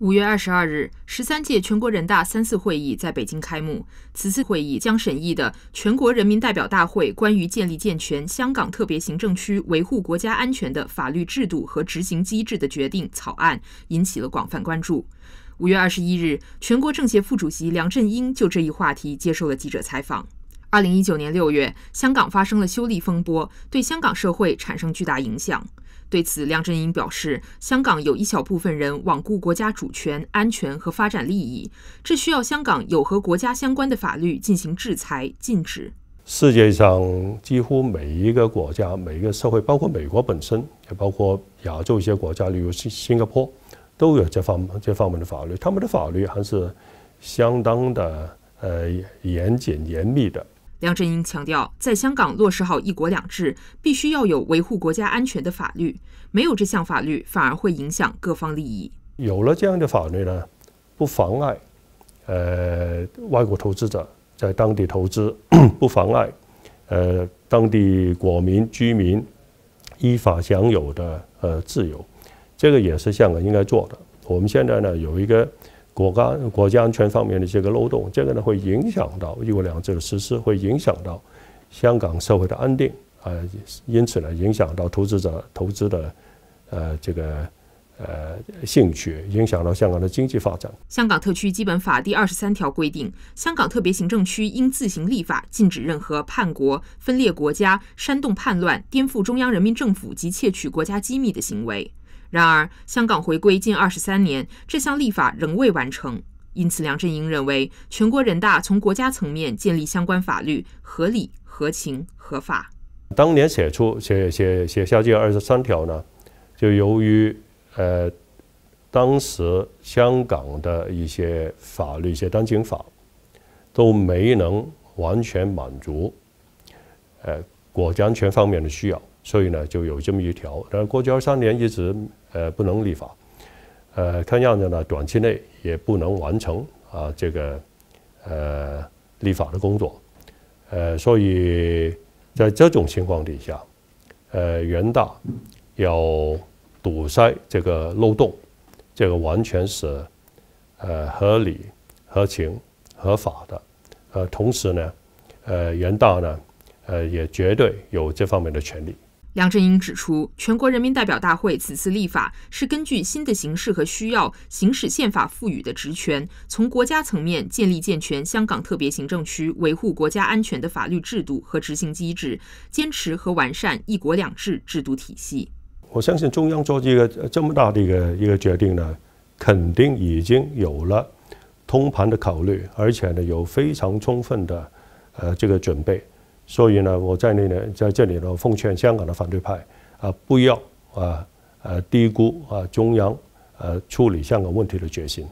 五月二十二日，十三届全国人大三次会议在北京开幕。此次会议将审议的《全国人民代表大会关于建立健全香港特别行政区维护国家安全的法律制度和执行机制的决定》草案，引起了广泛关注。五月二十一日，全国政协副主席梁振英就这一话题接受了记者采访。二零一九年六月，香港发生了修例风波，对香港社会产生巨大影响。对此，梁振英表示，香港有一小部分人罔顾国家主权、安全和发展利益，这需要香港有和国家相关的法律进行制裁、禁止。世界上几乎每一个国家、每一个社会，包括美国本身，也包括亚洲一些国家，例如新新加坡，都有这方这方面的法律。他们的法律还是相当的呃严谨、严密的。梁振英强调，在香港落实好“一国两制”，必须要有维护国家安全的法律。没有这项法律，反而会影响各方利益。有了这样的法律呢，不妨碍呃外国投资者在当地投资，不妨碍呃当地国民居民依法享有的呃自由。这个也是香港应该做的。我们现在呢有一个。国家国家安全方面的这个漏洞，这个呢会影响到“一国两制”的实施，会影响到香港社会的安定啊，因此呢，影响到投资者投资的呃这个呃兴趣，影响到香港的经济发展。香港特区基本法第二十三条规定，香港特别行政区应自行立法，禁止任何叛国、分裂国家、煽动叛乱、颠覆中央人民政府及窃取国家机密的行为。然而，香港回归近二十三年，这项立法仍未完成。因此，梁振英认为，全国人大从国家层面建立相关法律合理、合情、合法。当年写出写写写下这二十三条呢，就由于呃，当时香港的一些法律、一些单行法都没能完全满足呃国家安全方面的需要。所以呢，就有这么一条。但过去二三年一直呃不能立法，呃看样子呢，短期内也不能完成啊这个呃立法的工作。呃，所以在这种情况底下，呃人大要堵塞这个漏洞，这个完全是呃合理、合情、合法的。呃，同时呢，呃人大呢，呃也绝对有这方面的权利。梁振英指出，全国人民代表大会此次立法是根据新的形势和需要，行使宪法赋予的职权，从国家层面建立健全香港特别行政区维护国家安全的法律制度和执行机制，坚持和完善“一国两制”制度体系。我相信中央做这个这么大的一个一个决定呢，肯定已经有了通盘的考虑，而且呢有非常充分的呃这个准备。所以呢，我在那呢，在这里呢，奉劝香港的反对派啊，不要啊呃低估啊中央呃处理香港问题的决心。